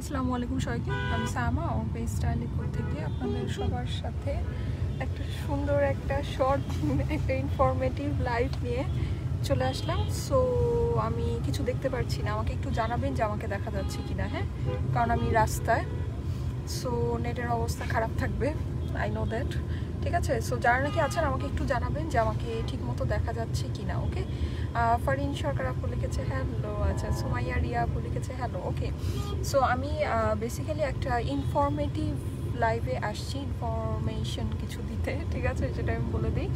আসসালামু আলাইকুম সবাইকে। আমি সামা ও পেজ স্টাইলিকো থেকে আপনাদের সবার সাথে একটা সুন্দর একটা শর্ট একটা ইনফরমেটিভ লাইভ নিয়ে চলে আসলাম। সো আমি কিছু দেখতে পারছি না। আমাকে একটু জানাবেন যে আমাকে দেখা যাচ্ছে কি না হ্যাঁ? কারণ আমি রাস্তায়। সো নেটের অবস্থা খারাপ থাকবে। আই নো দ্যাট ঠিক আছে? সো যারা নাকি আছেন, আমাকে একটু জানাবেন যে আমাকে ঠিক মতো দেখা যাচ্ছে কি না ওকে ফারিন সরকার আপু লিখেছে হ্যালো আচ্ছা সুমাইয়া রিয়া আপু লিখেছে হ্যালো ওকে সো আমি বেসিক্যালি একটা ইনফরমেটিভ লাইভে আসছি ইনফরমেশন কিছু দিতে, ঠিক আছে? সেটা আমি বলে দিই।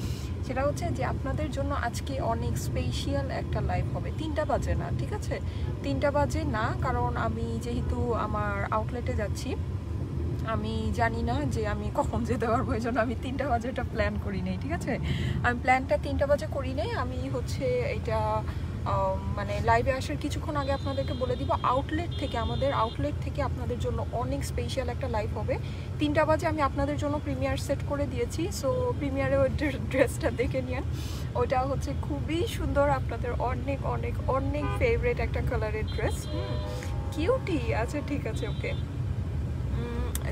সেটা হচ্ছে যে আপনাদের জন্য আজকে অনেক স্পেশিয়াল একটা লাইভ হবে। তিনটা বাজে না, ঠিক আছে? তিনটা বাজে না, কারণ আমি যেহেতু আমার আউটলেটে যাচ্ছি। আমি জানি না যে আমি কখন যেতে পারব, এই জন্য আমি তিনটা বাজে এটা প্ল্যান করি নেই, ঠিক আছে? আমি প্ল্যানটা তিনটা বাজে করি নেই, আমি হচ্ছে এটা মানে লাইভে আসার কিছুক্ষণ আগে আপনাদেরকে বলে দিব আউটলেট থেকে, আমাদের আউটলেট থেকে আপনাদের জন্য অনেক স্পেশাল একটা লাইভ হবে। তিনটা বাজে আমি আপনাদের জন্য প্রিমিয়ার সেট করে দিয়েছি সো প্রিমিয়ারে ওই ড্রেসটা দেখে নিন ওটা হচ্ছে খুবই সুন্দর, আপনাদের অনেক অনেক অনেক ফেভারেট একটা কালারের ড্রেস কিউটি আচ্ছা ঠিক আছে ওকে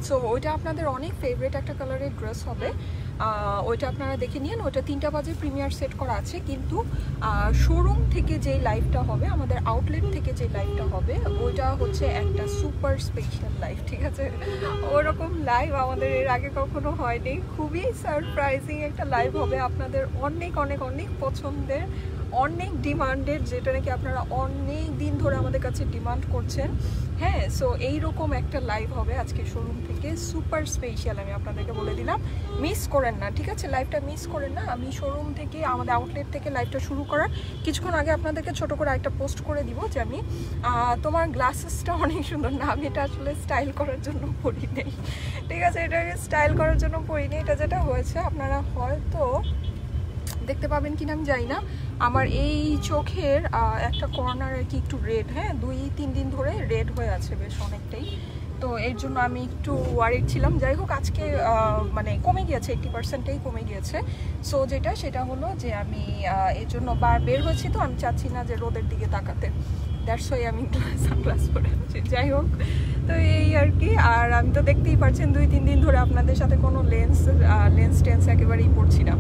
সো ওইটা আপনাদের অনেক ফেভারেট একটা কালারের ড্রেস হবে। ওইটা আপনারা দেখে নিন। ওইটা তিনটা বাজে প্রিমিয়ার সেট করা আছে। কিন্তু শোরুম থেকে যে লাইভটা হবে, আমাদের আউটলেট থেকে যে লাইভটা হবে, ওইটা হচ্ছে একটা সুপার স্পেশাল লাইভ ঠিক আছে? ওরকম লাইভ আমাদের এর আগে কখনো হয়নি। খুবই সারপ্রাইজিং একটা লাইভ হবে। আপনাদের অনেক অনেক অনেক পছন্দের অনেক ডিমান্ডেড যেটা নাকি আপনারা অনেক দিন ধরে আমাদের কাছে ডিমান্ড করছেন। হ্যাঁ সো এইরকম একটা লাইভ হবে আজকে শোরুম থেকে। সুপার স্পেশাল আমি আপনাদেরকে বলে দিলাম। মিস করেন না, ঠিক আছে? লাইভটা মিস করেন না। আমি শোরুম থেকে, আমাদের আউটলেট থেকে লাইভটা শুরু করার কিছুক্ষণ আগে আপনাদেরকে ছোট করে একটা পোস্ট করে দিব যে আমি তোমার গ্লাসেসটা অনেক সুন্দর না? আমি এটা আসলে স্টাইল করার জন্য পড়ি নেই ঠিক আছে? এটা স্টাইল করার জন্য পড়ি নেই এটা যেটা হয়েছে, আপনারা হয়তো দেখতে পাবেন কিনা আমি যাই না। আমার এই চোখের একটা কর্নার আর কি একটু রেড হ্যাঁ? দুই, তিন দিন ধরে রেড হয়ে আছে বেশ অনেকটাই। তো এর জন্য আমি একটু ওয়ারিড ছিলাম। যাই হোক, আজকে মানে কমে গিয়েছে এইটটি পার্সেন্টেই কমে গিয়েছে। সো যেটা, সেটা হলো যে আমি এর জন্য বার বের হয়েছি তো, আমি চাচ্ছি না যে রোদের দিকে তাকাতে। দ্যাটস ওয়াই আমি সানগ্লাস পরে আছি। যাই হোক, তো এই আর কি। আর আমি তো দেখতেই পাচ্ছেন দুই, তিন দিন ধরে আপনাদের সাথে কোনো লেন্স লেন্স টেন্স একেবারেই পড়ছি না।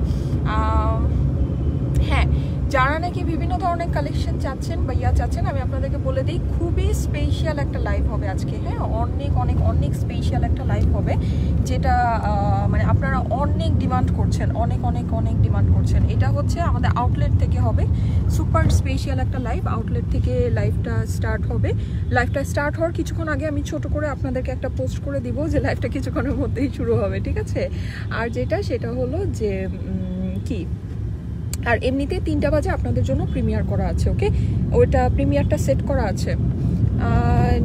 হ্যাঁ যারা নাকি বিভিন্ন ধরনের কালেকশন চাচ্ছেন বা ইয়া চাচ্ছেন, আমি আপনাদেরকে বলে দিই, খুবই স্পেশাল একটা লাইভ হবে আজকে হ্যাঁ? অনেক অনেক অনেক স্পেশাল একটা লাইভ হবে, যেটা মানে আপনারা অনেক ডিমান্ড করছেন, অনেক অনেক অনেক ডিমান্ড করছেন। এটা হচ্ছে আমাদের আউটলেট থেকে হবে সুপার স্পেশাল একটা লাইভ আউটলেট থেকে লাইভটা স্টার্ট হবে। লাইভটা স্টার্ট হওয়ার কিছুক্ষণ আগে আমি ছোট করে আপনাদেরকে একটা পোস্ট করে দিব যে লাইভটা কিছুক্ষণের মধ্যেই শুরু হবে, ঠিক আছে? আর যেটা, সেটা হলো যে কি? আর এমনিতে তিনটা বাজে আপনাদের জন্য প্রিমিয়ার করা আছে ওকে ওইটা প্রিমিয়ারটা সেট করা আছে।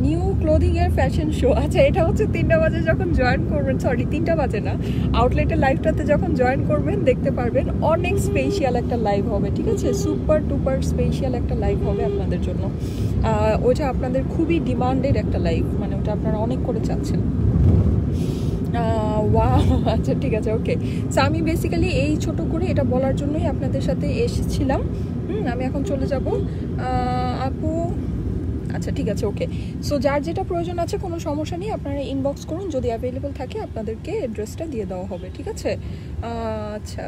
নিউ ক্লোদিং এর ফ্যাশন শো আচ্ছা এটা হচ্ছে তিনটা বাজে যখন জয়েন করবেন সরি তিনটা বাজে না আউটলেটের লাইভটাতে যখন জয়েন করবেন, দেখতে পারবেন অনেক স্পেশিয়াল একটা লাইভ হবে, ঠিক আছে? সুপার টুপার স্পেশিয়াল একটা লাইভ হবে আপনাদের জন্য। ওইটা আপনাদের খুবই ডিমান্ডেড একটা লাইভ মানে ওটা আপনারা অনেক করে চাচ্ছেন। ওয়া আচ্ছা ঠিক আছে ওকে সো আমি বেসিক্যালি এই ছোট করে এটা বলার জন্যই আপনাদের সাথে এসেছিলাম। আমি এখন চলে যাব। আপু আচ্ছা ঠিক আছে ওকে সো যার যেটা প্রয়োজন আছে, কোনো সমস্যা নেই, আপনারা ইনবক্স করুন, যদি অ্যাভেলেবল থাকে, আপনাদেরকে অ্যাড্রেসটা দিয়ে দেওয়া হবে, ঠিক আছে? আচ্ছা।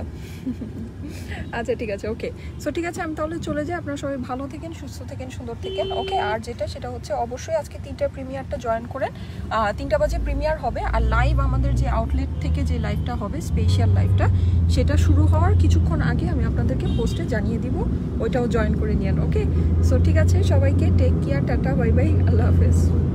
আচ্ছা ঠিক আছে ওকে সো ঠিক আছে, আমি তাহলে চলে যাই, আপনারা সবাই ভালো থাকেন, সুস্থ থাকেন, সুন্দর থাকেন ওকে আর যেটা, সেটা হচ্ছে অবশ্যই আজকে তিনটা প্রিমিয়ারটা জয়েন করেন। তিনটা বাজে প্রিমিয়ার হবে, আর লাইভ আমাদের যে আউটলেট থেকে যে লাইভটা হবে স্পেশাল লাইভটা সেটা শুরু হওয়ার কিছুক্ষণ আগে আমি আপনাদেরকে পোস্টে জানিয়ে দিব, ওইটাও জয়েন করে নিন ওকে সো ঠিক আছে, সবাইকে take care tata bye bye अल्लाह हाफिज़